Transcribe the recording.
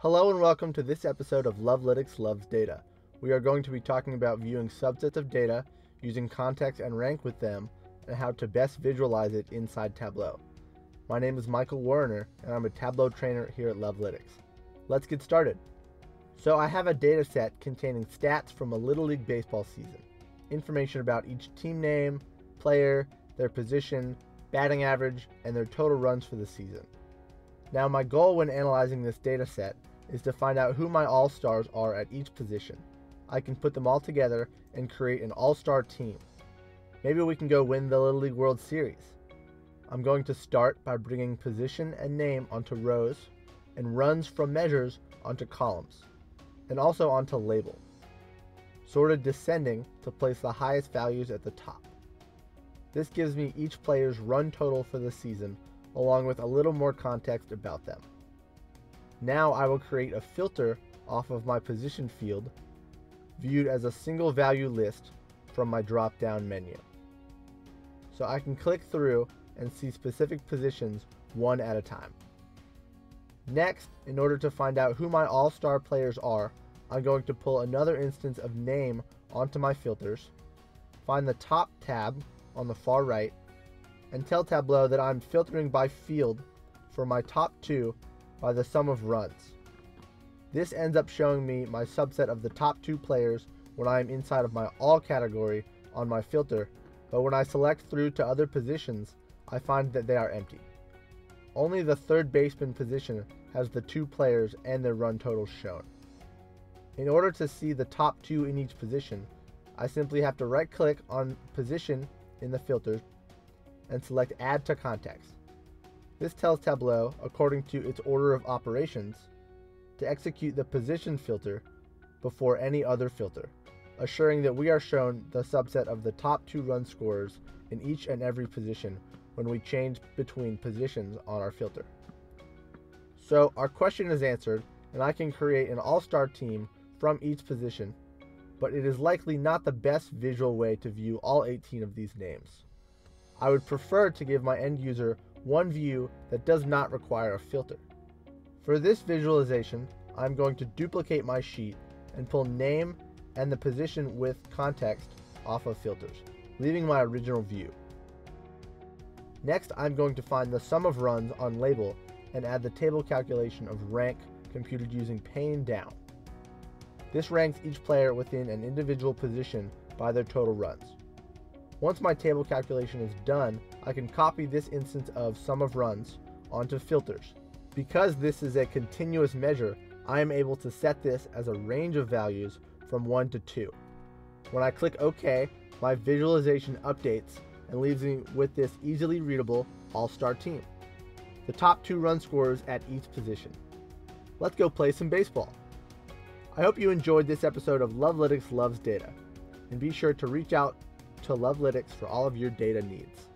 Hello and welcome to this episode of Lovelytics Loves Data. We are going to be talking about viewing subsets of data, using context and rank with them, and how to best visualize it inside Tableau. My name is Michael Werner, and I'm a Tableau trainer here at Lovelytics. Let's get started. So I have a data set containing stats from a Little League Baseball season, information about each team name, player, their position, batting average, and their total runs for the season. Now my goal when analyzing this data set is to find out who my all-stars are at each position. I can put them all together and create an all-star team. Maybe we can go win the Little League World Series. I'm going to start by bringing position and name onto rows and runs from measures onto columns and also onto label, sorted descending to place the highest values at the top. This gives me each player's run total for the season along with a little more context about them. Now I will create a filter off of my position field viewed as a single value list from my drop down menu. So I can click through and see specific positions one at a time. Next, in order to find out who my all-star players are, I'm going to pull another instance of name onto my filters, find the top tab on the far right, and tell Tableau that I'm filtering by field for my top two by the sum of runs. This ends up showing me my subset of the top two players when I am inside of my all category on my filter, but when I select through to other positions, I find that they are empty. Only the third baseman position has the two players and their run totals shown. In order to see the top two in each position, I simply have to right click on position in the filter and select add to context. This tells Tableau, according to its order of operations, to execute the position filter before any other filter, assuring that we are shown the subset of the top two run scorers in each and every position when we change between positions on our filter. So our question is answered, and I can create an all-star team from each position, but it is likely not the best visual way to view all 18 of these names. I would prefer to give my end user one view that does not require a filter. For this visualization, I'm going to duplicate my sheet and pull name and the position with context off of filters, leaving my original view. Next, I'm going to find the sum of runs on label and add the table calculation of rank computed using pane down. This ranks each player within an individual position by their total runs. Once my table calculation is done, I can copy this instance of sum of runs onto filters. Because this is a continuous measure, I am able to set this as a range of values from 1 to 2. When I click OK, my visualization updates and leaves me with this easily readable all-star team. The top two run scorers at each position. Let's go play some baseball. I hope you enjoyed this episode of Lovelytics Loves Data, and be sure to reach out to Lovelytics for all of your data needs.